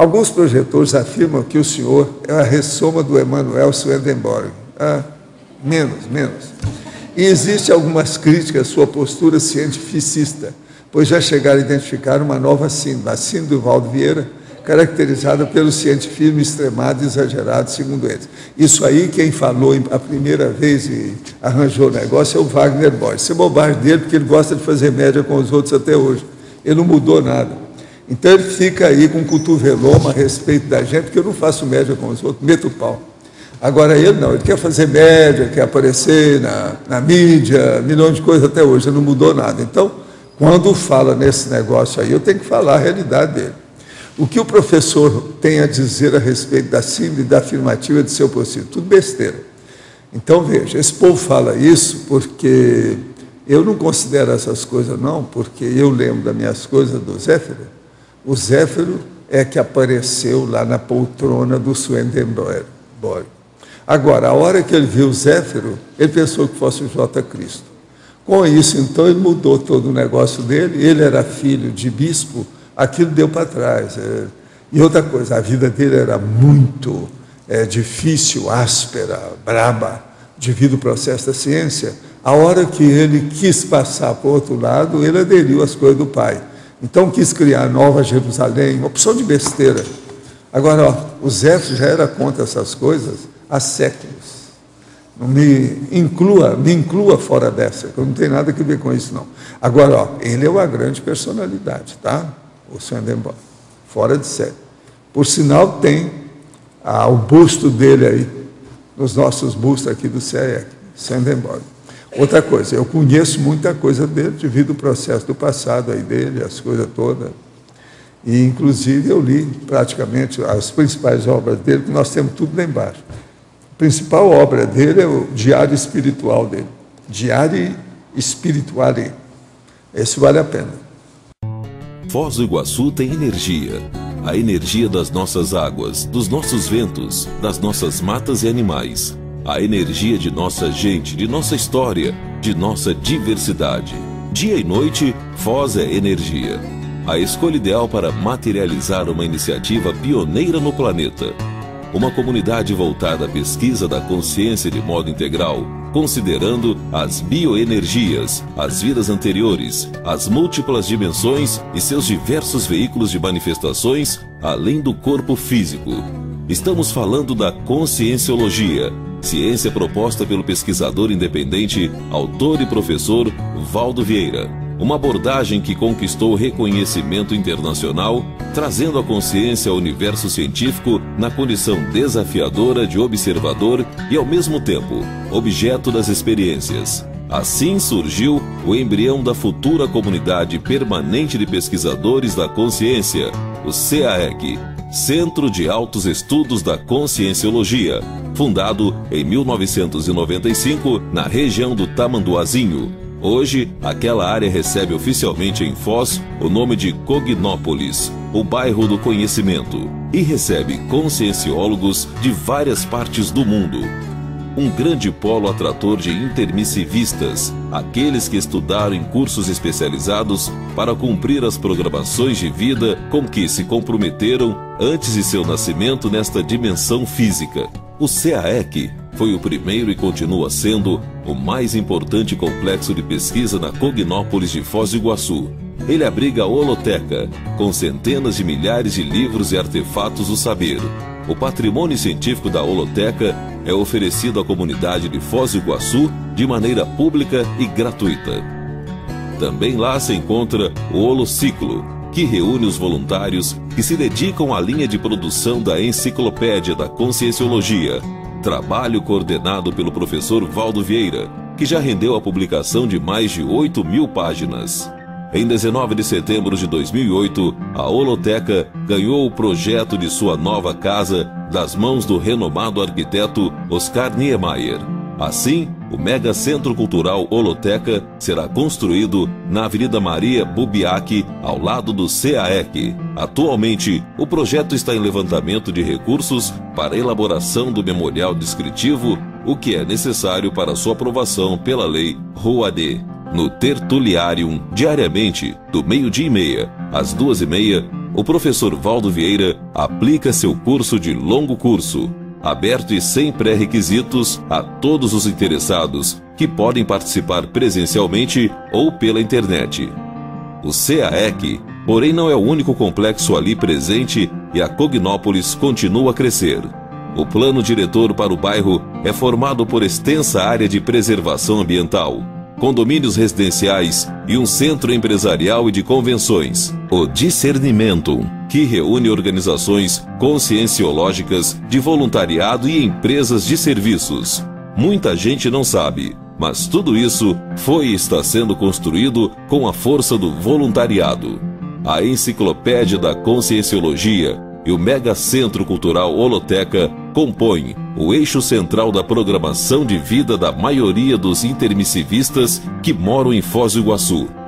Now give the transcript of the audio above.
Alguns projetores afirmam que o senhor é a ressoma do Emanuel Swedenborg. Ah, menos, menos. E existe algumas críticas à sua postura cientificista, pois já chegaram a identificar uma nova síndrome, a síndrome do Valdo Vieira, caracterizada pelo cientifismo extremado e exagerado, segundo eles. Isso aí, quem falou a primeira vez e arranjou o negócio é o Wagner Borges. Isso é bobagem dele, porque ele gosta de fazer média com os outros até hoje. Ele não mudou nada. Então ele fica aí com um cotoveloma a respeito da gente, porque eu não faço média com os outros, meto o pau. Agora ele não, ele quer fazer média, quer aparecer na, na mídia, milhões de coisas até hoje, ele não mudou nada. Então, quando fala nesse negócio aí, eu tenho que falar a realidade dele. O que o professor tem a dizer a respeito da síndrome da afirmativa de seu possível? Tudo besteira. Então, veja, esse povo fala isso porque eu não considero essas coisas, não, porque eu lembro das minhas coisas do Zéfiro. O Zéfiro é que apareceu lá na poltrona do Swedenborg. Agora, a hora que ele viu o Zéfiro, ele pensou que fosse o J. Cristo. Com isso, então, ele mudou todo o negócio dele. Ele era filho de bispo, aquilo deu para trás. É. E outra coisa, a vida dele era muito é, difícil, áspera, braba, devido ao processo da ciência. A hora que ele quis passar para o outro lado, ele aderiu às coisas do pai. Então quis criar Nova Jerusalém, uma opção de besteira. Agora, ó, o Zé já era contra essas coisas há séculos. Não me inclua, me inclua fora dessa, que eu não tenho nada a ver com isso, não. Agora, ó, ele é uma grande personalidade, tá? O Sandemborg, fora de série. Por sinal, tem ah, o busto dele aí, nos nossos bustos aqui do CEEC, Sandemborg. Outra coisa, eu conheço muita coisa dele devido ao processo do passado aí dele, as coisas todas. E, inclusive, eu li praticamente as principais obras dele, que nós temos tudo lá embaixo. A principal obra dele é o Diário Espiritual dele. Diário Espirituale. Esse vale a pena. Foz do Iguaçu tem energia. A energia das nossas águas, dos nossos ventos, das nossas matas e animais a energia de nossa gente, de nossa história, de nossa diversidade. Dia e noite, Foz é energia. A escolha ideal para materializar uma iniciativa pioneira no planeta. Uma comunidade voltada à pesquisa da consciência de modo integral, considerando as bioenergias, as vidas anteriores, as múltiplas dimensões e seus diversos veículos de manifestações, além do corpo físico. Estamos falando da conscienciologia, Ciência proposta pelo pesquisador independente, autor e professor Valdo Vieira. Uma abordagem que conquistou reconhecimento internacional, trazendo a consciência ao universo científico na condição desafiadora de observador e, ao mesmo tempo, objeto das experiências. Assim surgiu o embrião da futura Comunidade Permanente de Pesquisadores da Consciência, o CAEC, Centro de Altos Estudos da Conscienciologia, fundado em 1995 na região do Tamanduazinho. Hoje, aquela área recebe oficialmente em Foz o nome de Cognópolis, o bairro do conhecimento, e recebe conscienciólogos de várias partes do mundo, um grande polo atrator de intermissivistas, aqueles que estudaram em cursos especializados para cumprir as programações de vida com que se comprometeram antes de seu nascimento nesta dimensão física. O CAEC foi o primeiro e continua sendo o mais importante complexo de pesquisa na Cognópolis de Foz do Iguaçu. Ele abriga a Holoteca, com centenas de milhares de livros e artefatos do saber. O patrimônio científico da Holoteca é oferecido à comunidade de Foz do Iguaçu de maneira pública e gratuita. Também lá se encontra o Holociclo, que reúne os voluntários que se dedicam à linha de produção da Enciclopédia da Conscienciologia, trabalho coordenado pelo professor Valdo Vieira, que já rendeu a publicação de mais de 8 mil páginas. Em 19 de setembro de 2008, a Holoteca ganhou o projeto de sua nova casa das mãos do renomado arquiteto Oscar Niemeyer. Assim, o Mega Centro Cultural Holoteca será construído na Avenida Maria Bubiac, ao lado do CAEC. Atualmente, o projeto está em levantamento de recursos para elaboração do memorial descritivo, o que é necessário para sua aprovação pela Lei ROAD no Tertuliarium, diariamente, do meio-dia e meia às duas e meia, o professor Valdo Vieira aplica seu curso de longo curso, aberto e sem pré-requisitos a todos os interessados que podem participar presencialmente ou pela internet. O CAEC, porém, não é o único complexo ali presente e a Cognópolis continua a crescer. O plano diretor para o bairro é formado por extensa área de preservação ambiental, condomínios residenciais e um centro empresarial e de convenções. O Discernimento, que reúne organizações conscienciológicas de voluntariado e empresas de serviços. Muita gente não sabe, mas tudo isso foi e está sendo construído com a força do voluntariado. A Enciclopédia da Conscienciologia e o Mega Centro Cultural Holoteca compõem o eixo central da programação de vida da maioria dos intermissivistas que moram em Foz do Iguaçu.